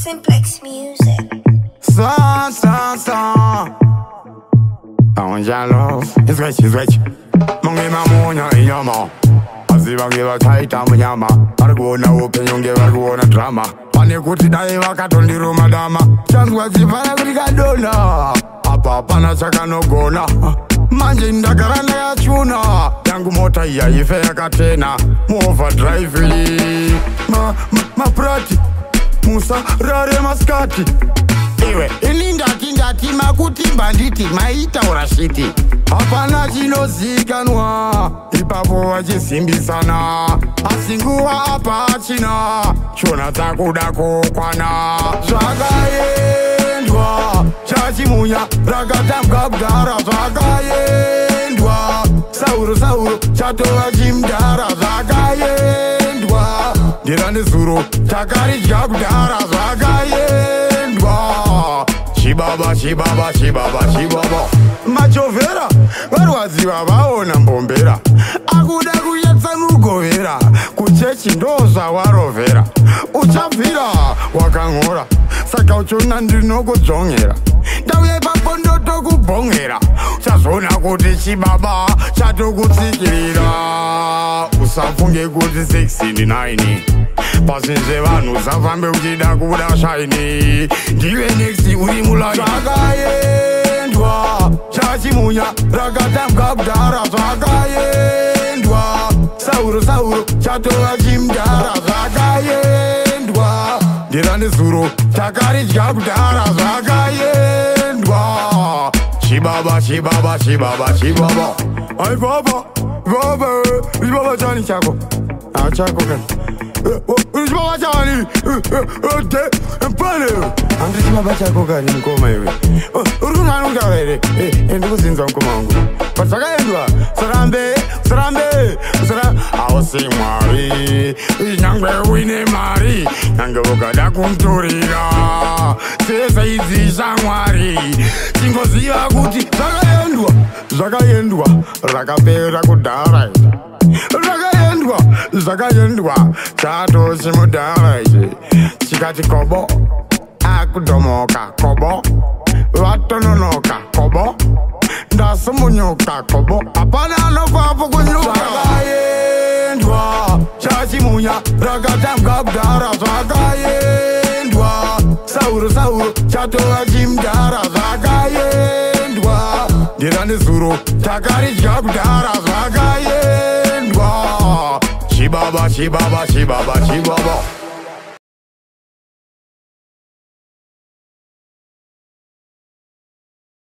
Simplex Music. Sun, sun, sun. Oh, yeah, love. It's rich, it's rich. Mungi mamunya inyama. Aziva giva taita mnyama. Arguona upenyonge, arguona drama. Pane kuti dai vakatondiro madama. Changwa zivana kulika dona. Ah. Apa pana chakanogona. Manje ndagara ndayachuna. Yangu mota iya ife yakatena. Mova drive. Ma, ma, ma prati musarare masikati iwe ini ndati ndati makutimba nditi maitaura shiti hapana chinozikanwa ipapo vachisimbisana asi nguva apa china chona dzakuda kokwana zvakaendwa chachimunya rakatambwa kugara zvakaendwa sauro sauro chatova chimudhara yera nezuro takaridya kuti arazva akaendwa chibaba chibaba chibaba chibaba majovhera varwadzi vavaona mbombera akuda kuyatsa mugovera kuchechi ndozvawarovhera uchabvira wakanhora saka uchona ndinokudzongera ndauya ipapo ndotokubhongera uchazoona kuti chibaba chatokutsikirira usafunge kuti 69 pasinze vanhu usafambe uchida kuda shaini ndive nesi uri mulaakaendwa chachimunya rakatambwa kudhara zvakaendwa sauro sauro chatova chimudhara zvakaendwa ndira nezuro takaridya kudhara zvakaendwa chibaba chibaba chibaba chibaba aibaba baba chibaba chani chako achako ah, kai uzvakachani eh, eh, eh, de mpane handiti baba chako kani mukoma iwe uri kunani kutaura here endi kuzinzwa mukoma wangu pazvakaendwa sarambe sarambe hausi mwari nyangwe uine mari nyange ukada kumturira sezaidzi shamwari tingoziva kuti zvakaendwa zvakaendwa rakapera kudhara zvakaitwa zvakaendwa chatosi mudhavaizi chikati kobo akudhomoka kobo vatononoka kobo ndasimunyuka kobo hapana anofapo kunyukaaendwa chachimunya rakatambwa kudhara zvakaendwa sauru sauru chatova chimudhara zvakaendwa ndirane zuro takaridya kudhara shibaba, shibaba, shibaba.